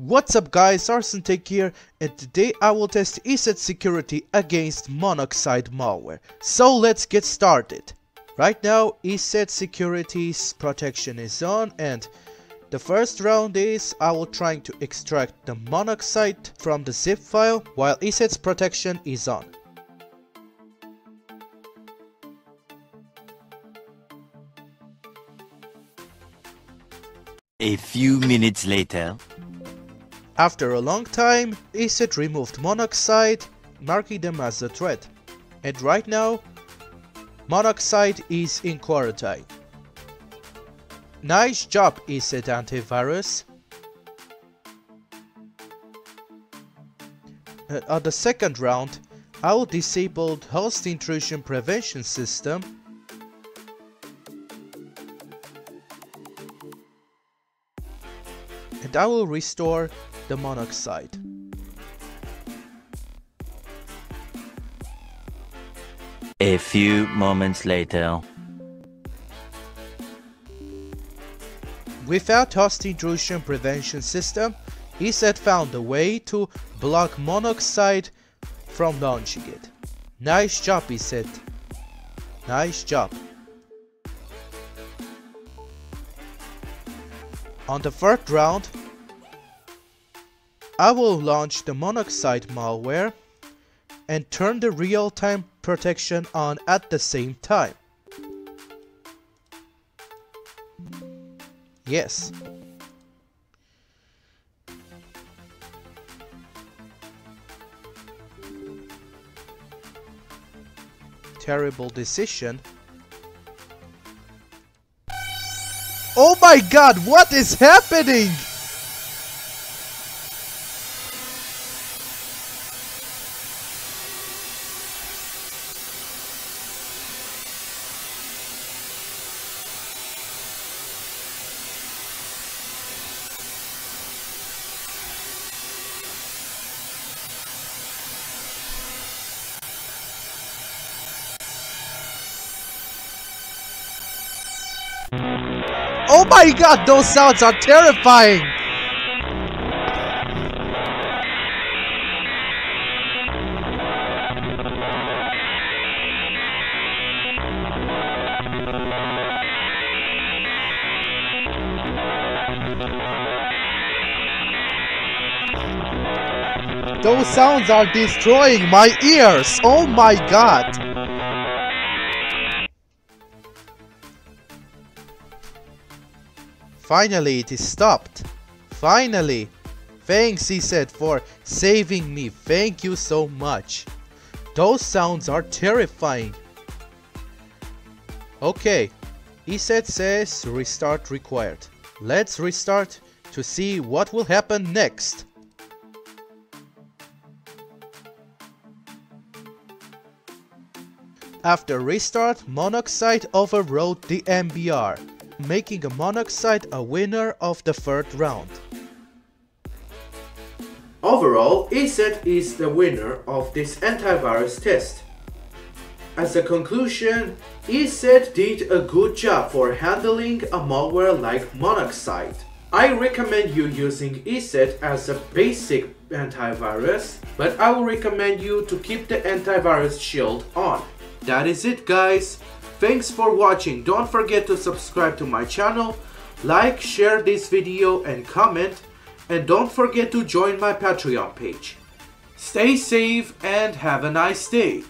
What's up guys, ArsenTech here and today I will test ESET security against Monoxide malware. So let's get started. Right now ESET security's protection is on and the first round is I will trying to extract the Monoxide from the zip file while ESET's protection is on. A few minutes later. After a long time, ESET removed Monoxide, marking them as a threat. And right now, Monoxide is in quarantine. Nice job ESET antivirus. Uh, on the second round, I will disable host intrusion prevention system and I will restore the monoxide. A few moments later. Without host intrusion prevention system, ESET found a way to block monoxide from launching it. Nice job ESET. Nice job. On the third round, I will launch the Monoxide malware and turn the real-time protection on at the same time. Yes. Terrible decision Oh my god, what is happening? Oh my god, those sounds are terrifying! Those sounds are destroying my ears! Oh my god! Finally, it is stopped. Finally. Thanks, ESET, for saving me. Thank you so much. Those sounds are terrifying. Okay. ESET says restart required. Let's restart to see what will happen next. After restart, Monoxide overrode the MBR making a Monoxide a winner of the third round. Overall, ESET is the winner of this antivirus test. As a conclusion, ESET did a good job for handling a malware like Monoxide. I recommend you using ESET as a basic antivirus, but I will recommend you to keep the antivirus shield on. That is it guys. Thanks for watching. Don't forget to subscribe to my channel, like, share this video and comment. And don't forget to join my Patreon page. Stay safe and have a nice day.